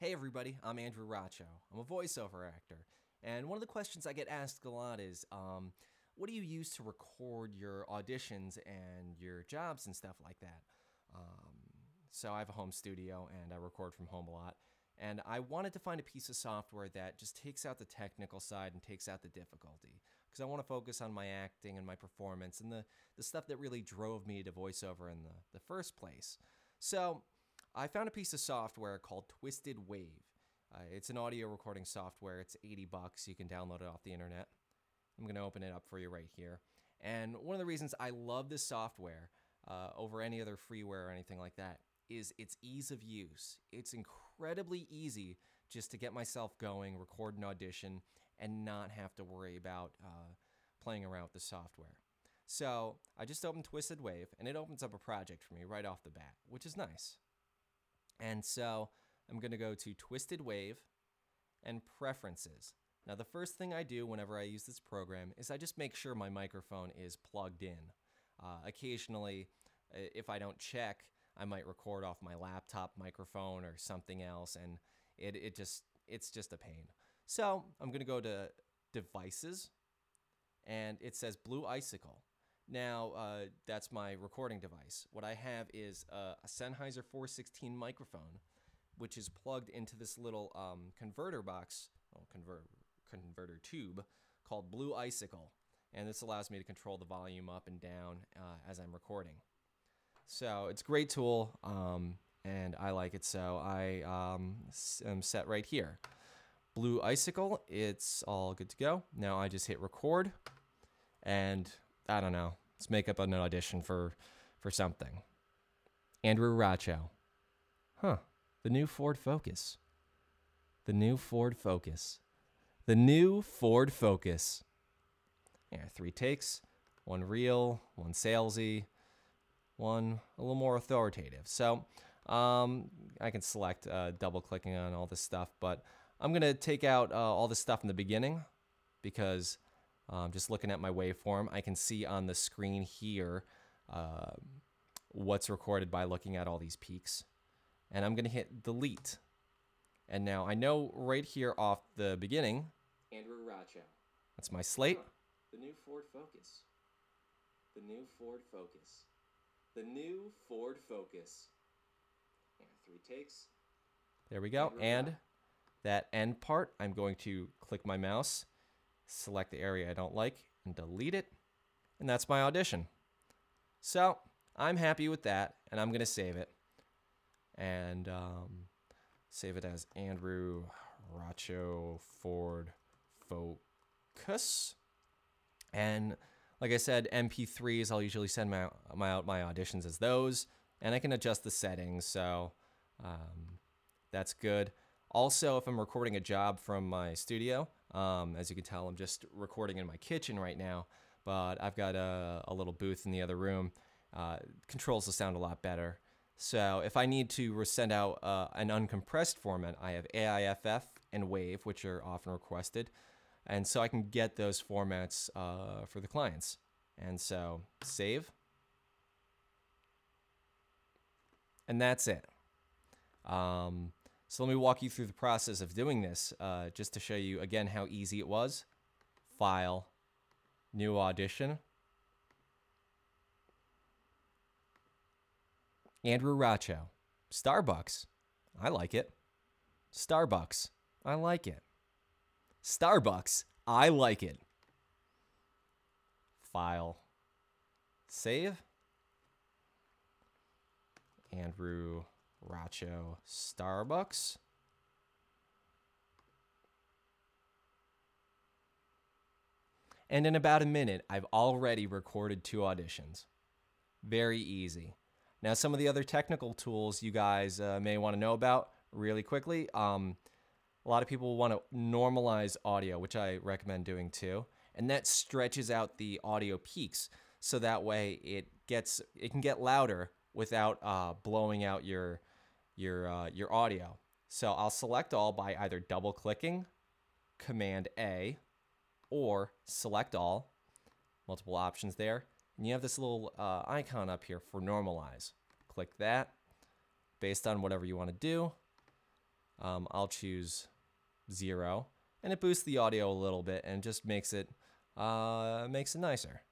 Hey everybody, I'm Andrew Racho. I'm a voiceover actor. And one of the questions I get asked a lot is, um, what do you use to record your auditions and your jobs and stuff like that? Um, so I have a home studio and I record from home a lot. And I wanted to find a piece of software that just takes out the technical side and takes out the difficulty. Because I want to focus on my acting and my performance and the, the stuff that really drove me to voiceover in the, the first place. So I found a piece of software called Twisted Wave. Uh, it's an audio recording software. It's 80 bucks. You can download it off the internet. I'm going to open it up for you right here. And one of the reasons I love this software uh, over any other freeware or anything like that is its ease of use. It's incredibly easy just to get myself going, record an audition, and not have to worry about uh, playing around with the software. So I just opened Twisted Wave, and it opens up a project for me right off the bat, which is nice. And so I'm going to go to Twisted Wave and Preferences. Now, the first thing I do whenever I use this program is I just make sure my microphone is plugged in. Uh, occasionally, if I don't check, I might record off my laptop microphone or something else, and it, it just it's just a pain. So I'm gonna go to devices, and it says Blue Icicle. Now uh, that's my recording device. What I have is a, a Sennheiser 416 microphone, which is plugged into this little um, converter box, oh, convert, converter tube called Blue Icicle, and this allows me to control the volume up and down uh, as I'm recording. So it's a great tool, um, and I like it. So I um, am set right here. Blue Icicle, it's all good to go. Now I just hit record, and I don't know. Let's make up an audition for for something. Andrew Racho. Huh. The new Ford Focus. The new Ford Focus. The new Ford Focus. Yeah, three takes, one real, one salesy, one a little more authoritative. So um, I can select uh, double clicking on all this stuff, but I'm going to take out uh, all this stuff in the beginning because um, just looking at my waveform, I can see on the screen here uh, what's recorded by looking at all these peaks. And I'm going to hit delete. And now I know right here off the beginning, Andrew Racho. That's my slate. The new Ford Focus. The new Ford Focus the new Ford Focus. Yeah, three takes. There we go. And that end part, I'm going to click my mouse, select the area I don't like, and delete it. And that's my audition. So I'm happy with that, and I'm going to save it. And um, save it as Andrew Racho Ford Focus. And like I said, MP3s, I'll usually send my, my my auditions as those, and I can adjust the settings, so um, that's good. Also, if I'm recording a job from my studio, um, as you can tell, I'm just recording in my kitchen right now, but I've got a, a little booth in the other room. Uh, controls the sound a lot better. So if I need to send out uh, an uncompressed format, I have AIFF and WAVE, which are often requested. And so I can get those formats uh, for the clients. And so save. And that's it. Um, so let me walk you through the process of doing this uh, just to show you again how easy it was. File, new audition. Andrew Racho, Starbucks. I like it. Starbucks. I like it. Starbucks. I like it. File. Save. Andrew Racho Starbucks. And in about a minute, I've already recorded two auditions. Very easy. Now, some of the other technical tools you guys uh, may want to know about really quickly. Um, a lot of people want to normalize audio, which I recommend doing too. And that stretches out the audio peaks so that way it gets it can get louder without uh, blowing out your your uh, your audio. So I'll select all by either double clicking, Command A, or select all. Multiple options there. And you have this little uh, icon up here for normalize. Click that based on whatever you want to do. Um, I'll choose zero, and it boosts the audio a little bit and just makes it uh, makes it nicer.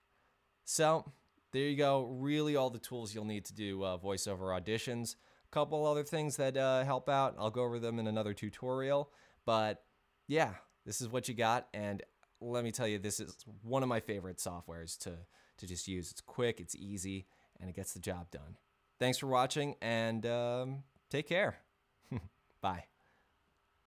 So there you go. Really, all the tools you'll need to do uh, voiceover auditions. A couple other things that uh, help out. I'll go over them in another tutorial. But yeah, this is what you got, and let me tell you, this is one of my favorite softwares to to just use. It's quick, it's easy, and it gets the job done. Thanks for watching, and um, take care. Bye.